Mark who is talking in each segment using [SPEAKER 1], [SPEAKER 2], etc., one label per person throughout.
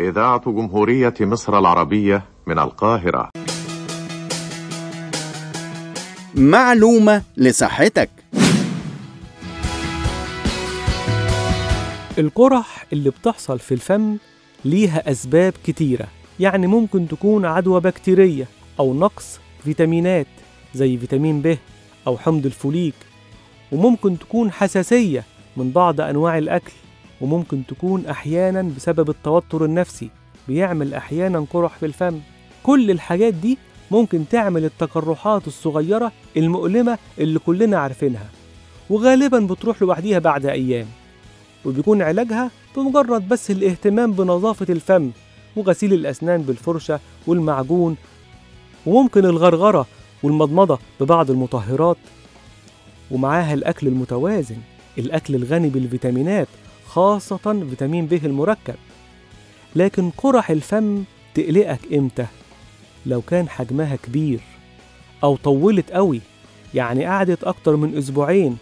[SPEAKER 1] إذاعة جمهورية مصر العربية من القاهرة.
[SPEAKER 2] معلومة لصحتك.
[SPEAKER 3] القرح اللي بتحصل في الفم ليها أسباب كتيرة. يعني ممكن تكون عدوى بكتيرية أو نقص فيتامينات زي فيتامين ب أو حمض الفوليك. وممكن تكون حساسية من بعض أنواع الأكل. وممكن تكون أحيانا بسبب التوتر النفسي بيعمل أحيانا قرح في الفم. كل الحاجات دي ممكن تعمل التقرحات الصغيرة المؤلمة اللي كلنا عارفينها وغالبا بتروح لوحديها بعد أيام. وبيكون علاجها بمجرد بس الاهتمام بنظافة الفم وغسيل الأسنان بالفرشة والمعجون وممكن الغرغرة والمضمضة ببعض المطهرات. ومعاها الأكل المتوازن الأكل الغني بالفيتامينات خاصة فيتامين ب المركب. لكن قرح الفم تقلقك إمتى؟ لو كان حجمها كبير أو طولت قوي يعني قعدت أكتر من أسبوعين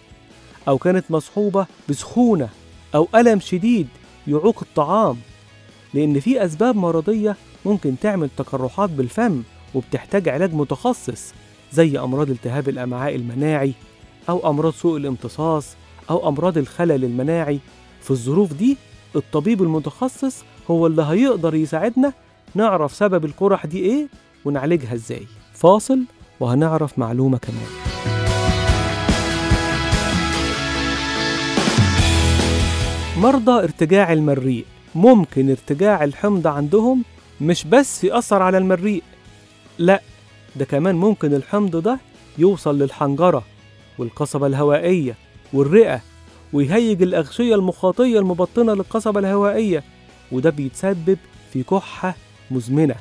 [SPEAKER 3] أو كانت مصحوبة بسخونة أو ألم شديد يعوق الطعام. لأن في أسباب مرضية ممكن تعمل تقرحات بالفم وبتحتاج علاج متخصص زي أمراض التهاب الأمعاء المناعي أو أمراض سوء الامتصاص أو أمراض الخلل المناعي. في الظروف دي الطبيب المتخصص هو اللي هيقدر يساعدنا نعرف سبب القرح دي إيه ونعالجها إزاي. فاصل وهنعرف معلومة كمان. مرضى ارتجاع المريء ممكن ارتجاع الحمض عندهم مش بس يأثر على المريء لأ ده كمان ممكن الحمض ده يوصل للحنجرة والقصبة الهوائية والرئة ويهيج الأغشية المخاطية المبطنة للقصبة الهوائية وده بيتسبب في كحة مزمنة.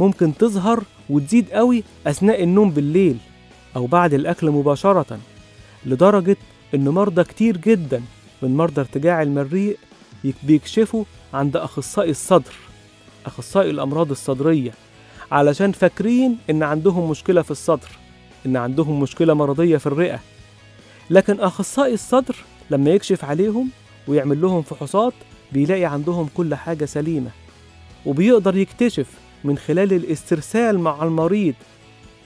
[SPEAKER 3] ممكن تظهر وتزيد قوي أثناء النوم بالليل أو بعد الأكل مباشرة لدرجة إن مرضى كتير جدا من مرضى ارتجاع المريء بيكشفوا عند أخصائي الصدر أخصائي الأمراض الصدرية علشان فاكرين إن عندهم مشكلة في الصدر إن عندهم مشكلة مرضية في الرئة. لكن أخصائي الصدر لما يكشف عليهم ويعمل لهم فحوصات بيلاقي عندهم كل حاجة سليمة وبيقدر يكتشف من خلال الاسترسال مع المريض.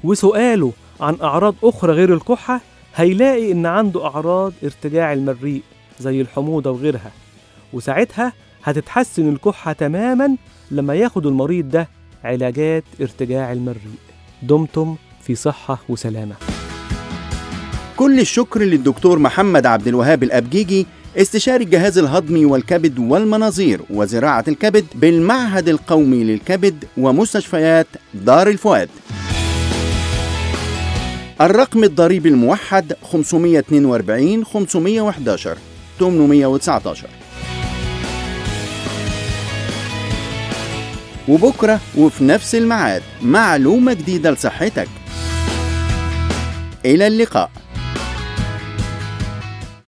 [SPEAKER 3] وسؤاله عن أعراض أخرى غير الكحة هيلاقي إن عنده أعراض ارتجاع المريء زي الحموضة وغيرها. وساعتها هتتحسن الكحة تماما لما ياخد المريض ده علاجات ارتجاع المريء. دمتم في صحة وسلامة.
[SPEAKER 2] كل الشكر للدكتور محمد عبد الوهاب الأبجيجي استشاري الجهاز الهضمي والكبد والمناظير وزراعة الكبد بالمعهد القومي للكبد ومستشفيات دار الفؤاد. الرقم الضريبي الموحد 542 511 819 وبكرة وفي نفس الميعاد معلومة جديدة لصحتك. إلى اللقاء.